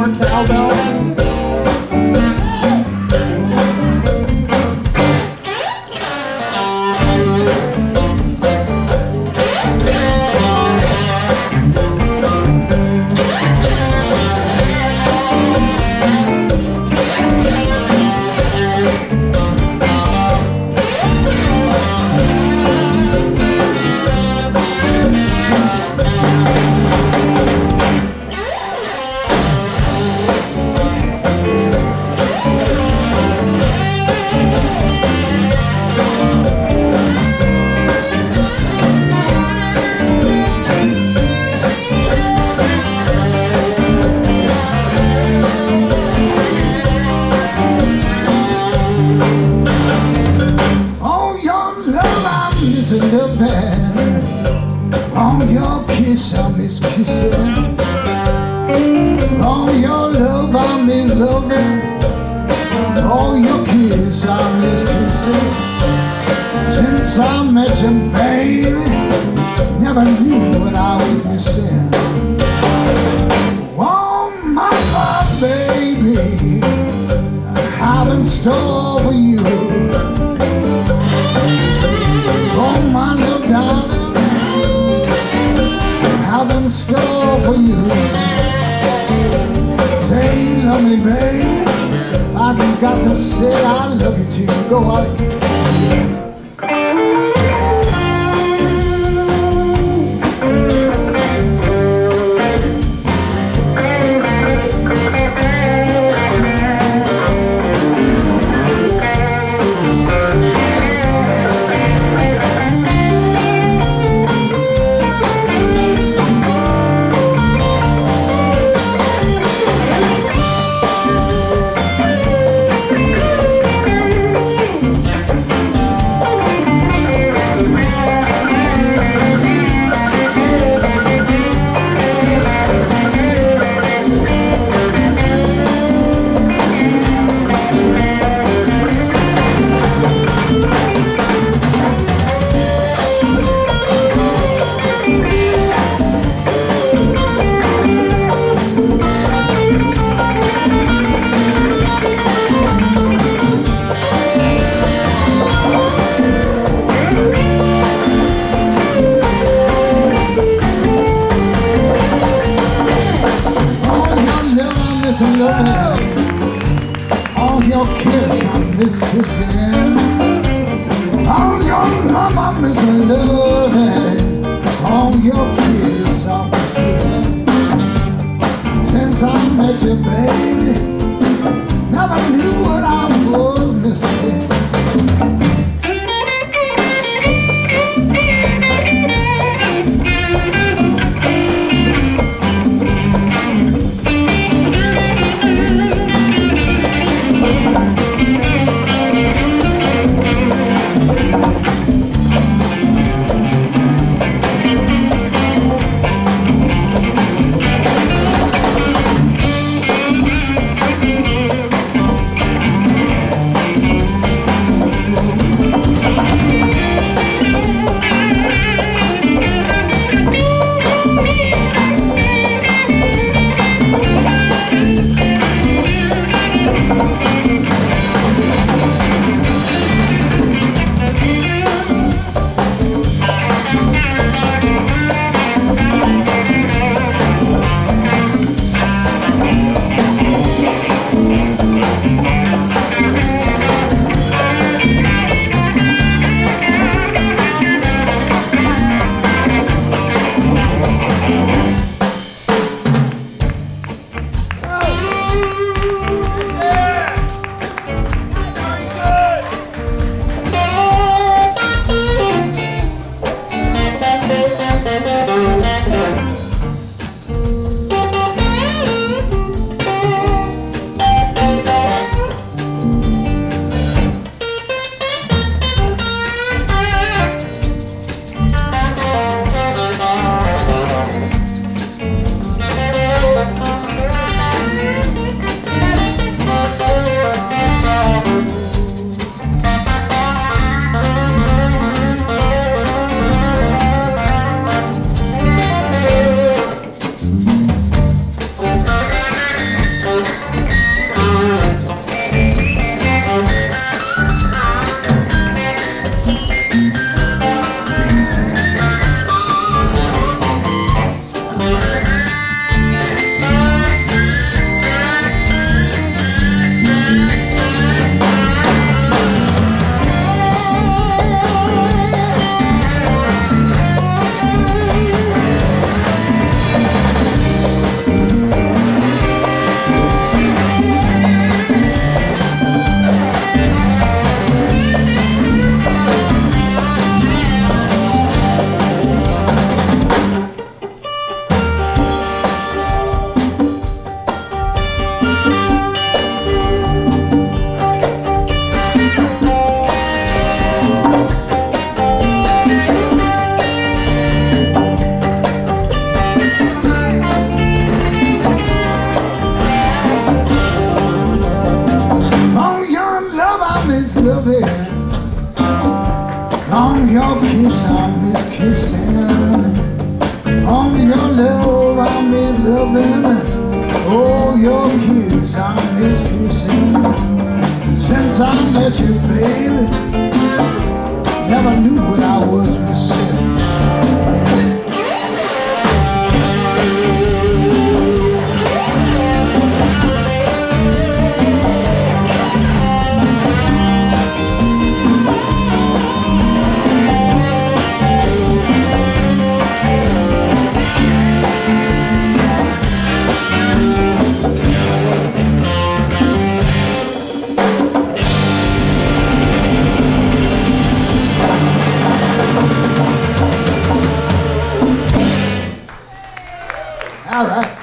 more cowbell? I miss loving. Oh, your kiss, I miss kissing. Oh, your love, I miss loving. Oh, your kiss, I miss kissing. Since I met you, baby, never knew what I was missing. Oh, my love, baby, I have in store for you. Say, you love me, baby. I've got to say I love you too. Go on. Love, I miss loving. Oh, your kiss, I miss kissing. Oh, your love, I miss loving. Oh, your kiss, I miss kissing. Since I met you, baby, never knew what I was missing. On your love, I miss loving. Oh, your kiss, I miss kissing. Since I met you, baby, never knew what I was missing. All right.